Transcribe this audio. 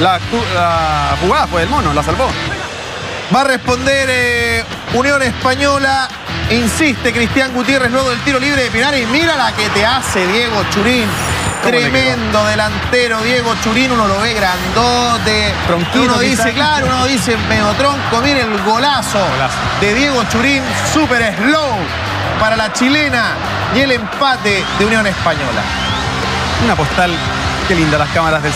La, la jugada fue del mono, la salvó. Va a responder eh, Unión Española. Insiste Cristian Gutiérrez luego del tiro libre de Pinar. Mira la que te hace Diego Churín. Tremendo delantero Diego Churín. Uno lo ve grandote. Tronquito, Uno dice, claro, uno dice medio tronco. Mira el golazo, Golazo. de Diego Churín. Super slow para la chilena. Y el empate de Unión Española. Una postal. Qué linda las cámaras del